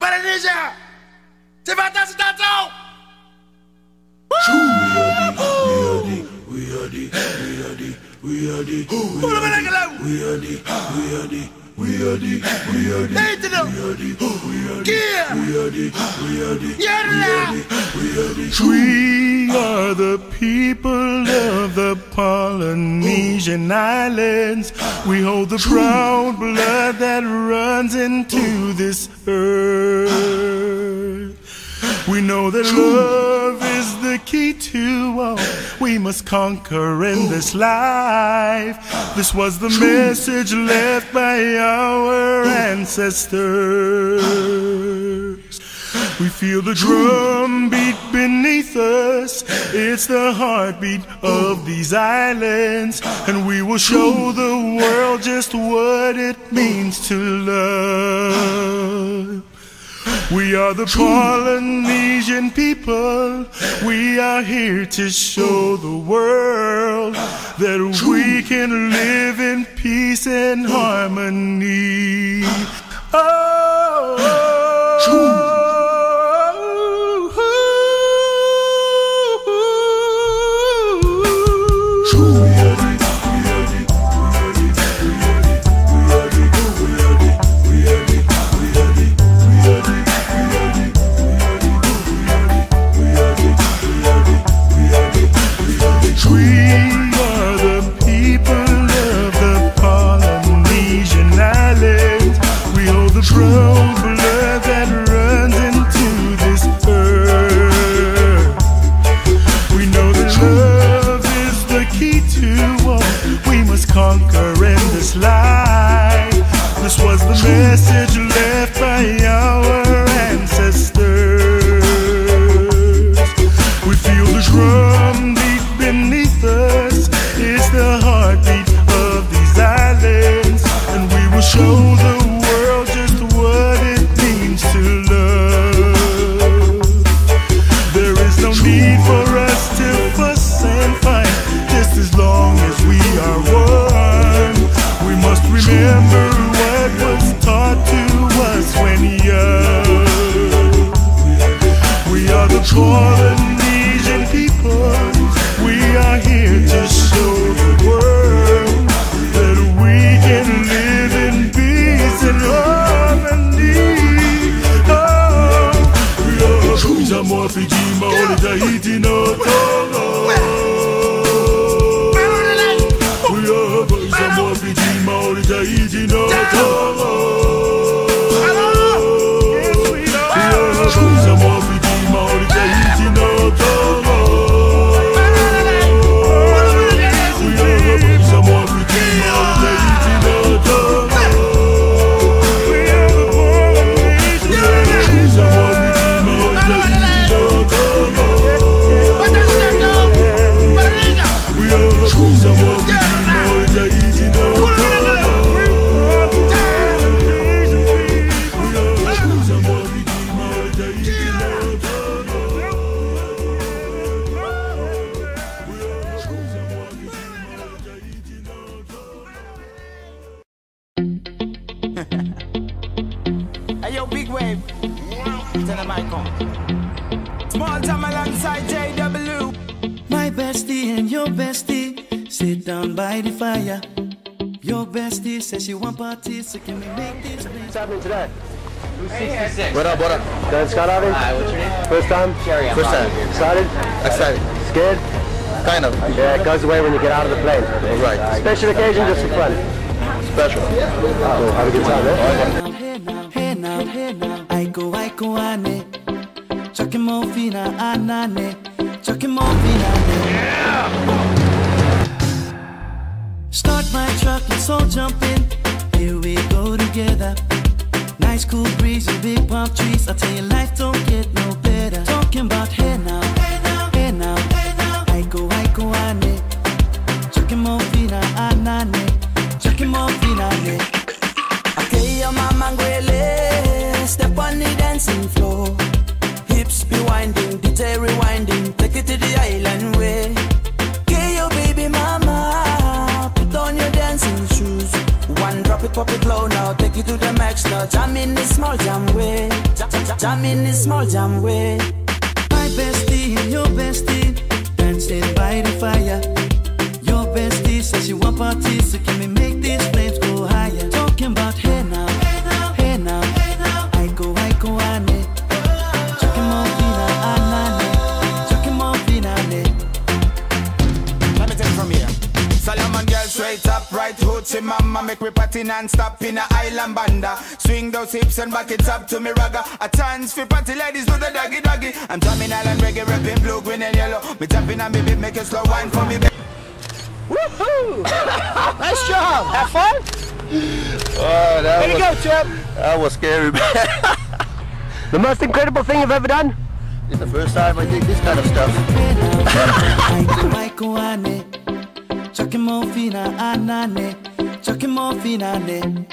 Paraninja! Você vai estar cidadão! Pula para aquela! Eita, não! Yeah! Yeah! We are the people of the Polynesian Islands. We hold the proud blood that runs into this earth. We know that love the key to we must conquer in this life. This was the message left by our ancestors. We feel the drum beat beneath us. It's the heartbeat of these islands. And we will show the world just what it means to love. We are the Polynesian people. We are here to show the world that we can live in peace and harmony. Oh, oh fiji ma ole da hiti Hey yo, big wave. Tell them I come. Small time alongside JW. My bestie and your bestie sit down by the fire. Your bestie says she want parties, so can we make this What's happening today? What up, what up? Done skydiving? Hi, what's your name? First time? Jerry, I'm First time. Excited? Excited. Scared? Kind of. Yeah, it goes away when you get out of the plane. Right. Special occasion just for fun. Special. Cool. Have a good time, eh? Now, hey now, hey now, aiko aiko ane, choke mo fina anane, choke mo fina Start my truck, let's all jump in. Here we go together. Nice cool breeze and big palm trees. I tell you, life don't get no better. Talking about hey now, hey now, hey now, hey now. Aiko aiko ane, choke mo fina anane, in this small jam way, jam, in this small jam way. My bestie and your bestie dancing by the fire. Your bestie says she want parties, so can we mama Make me party non-stop in a island banda Swing those hips and back it up to me ragga A chance for party ladies do the doggy doggy I'm drumming island reggae, rapping blue, green and yellow Me tapping on me beat, make it slow wine for me baby Woohoo! nice job. Have fun. Oh, that Way to was, go, champ. That was scary, man. the most incredible thing you've ever done? It's the first time I did this kind of stuff. Chucking more fina, ane.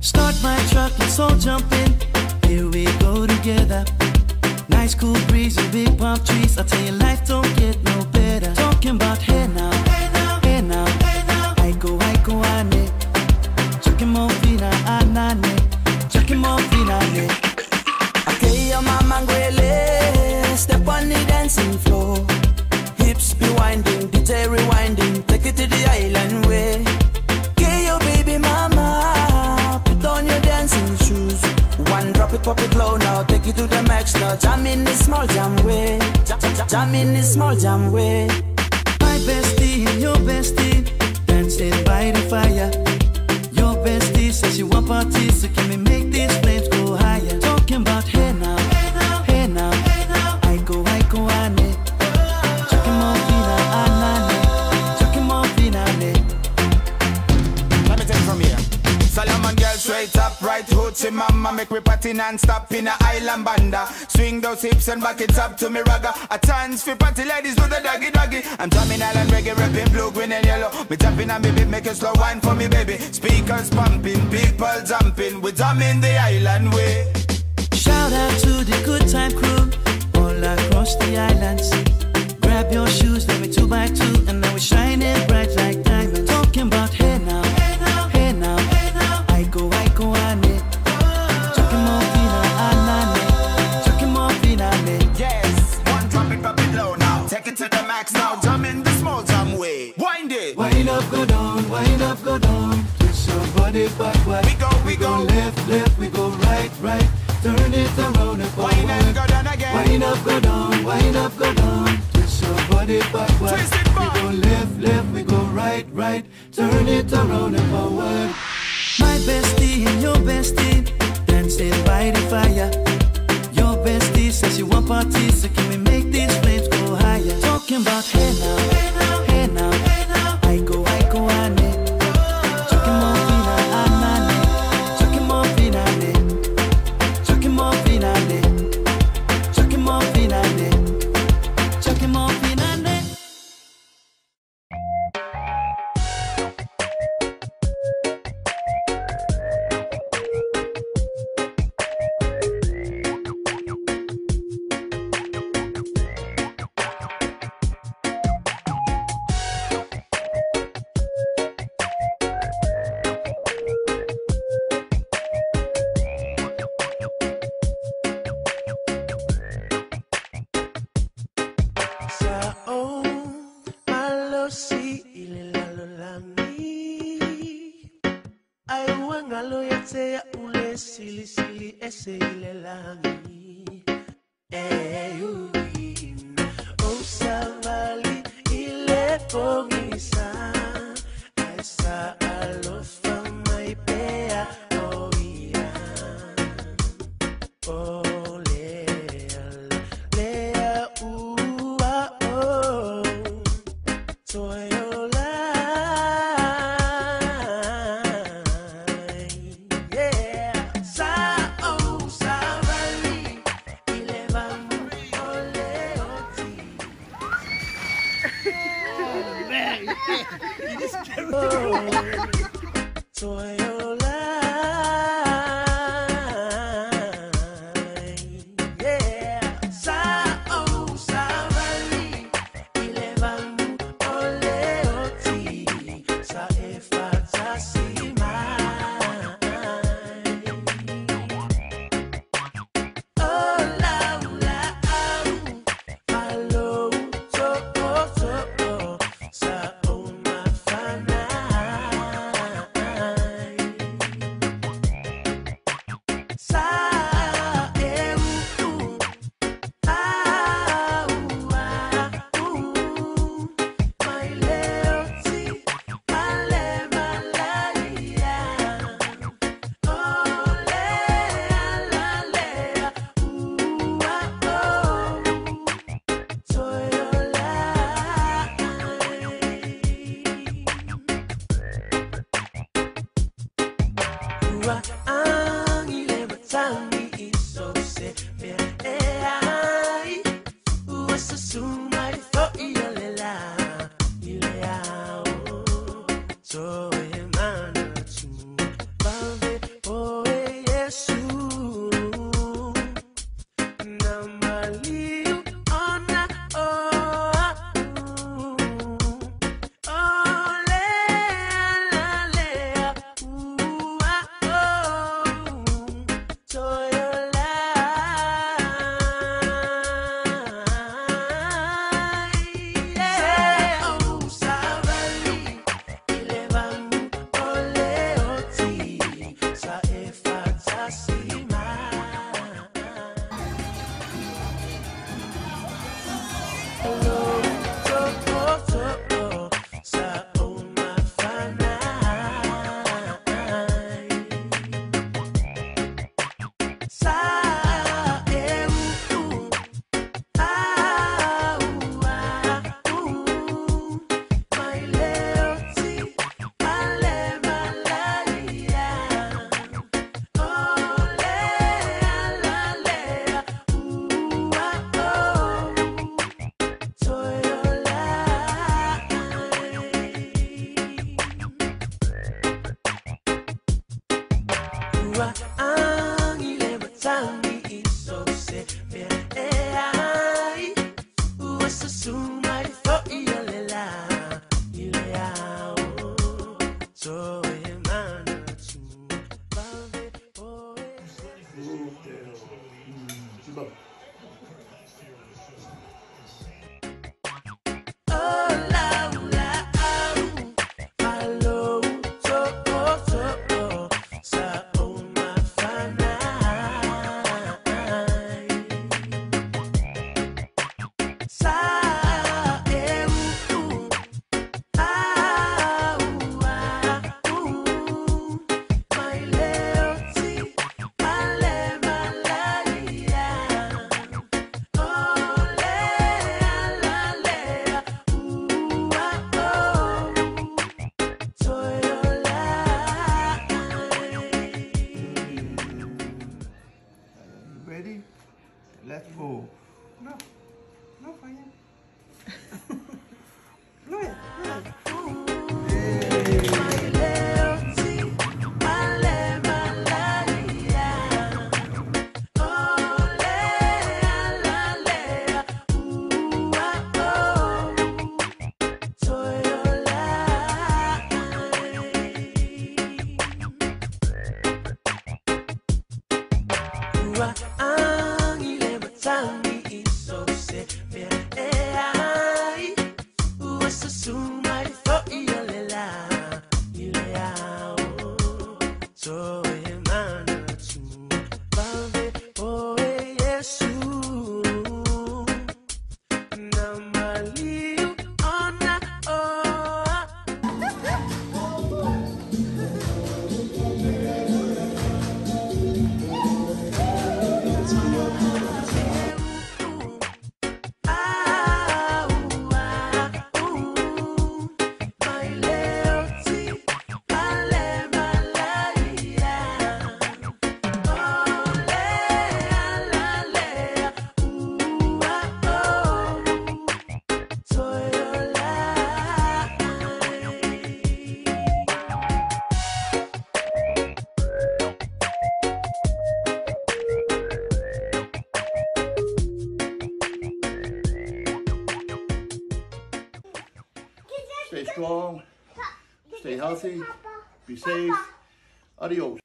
Start my truck, let's all jump in. Here we go together. Nice cool breeze and big palm trees. I tell you, life don't get no to now. Jam in this small jam way, jam, in this small jam way. My bestie and your bestie dancing by the fire. Your bestie says she want parties, so can we hoochie mama Make me party non-stop in a island banda. Swing those hips and back it up to me ragga. A chance for party ladies do the doggy doggy. I'm drumming island reggae, rapping blue, green and yellow. Me jumping on me beat, make it slow wine for me baby. Speakers pumping, people jumping. We drumming the island way. Shout out to the good time crew all across the island islands. Grab your shoes, let me two by two, and now we're shining bright like diamonds. Talking about your body backward. we go, we We go go left, left, we go right, right. Turn it around and forward. Wind and go down again Wind up, go down, wind up, go down. Twist your body backward. Twist it back. We go left, left, we go right, right. Turn it around and forward. My bestie and your bestie dancing by the fire. Si ililalo lami Ay wangalo yate ya ule sili sili ese ilelangi Eyuin eh, O oh, savali ile pongisa. Ay sa alofa Ua Na healthy. Be safe. Adios.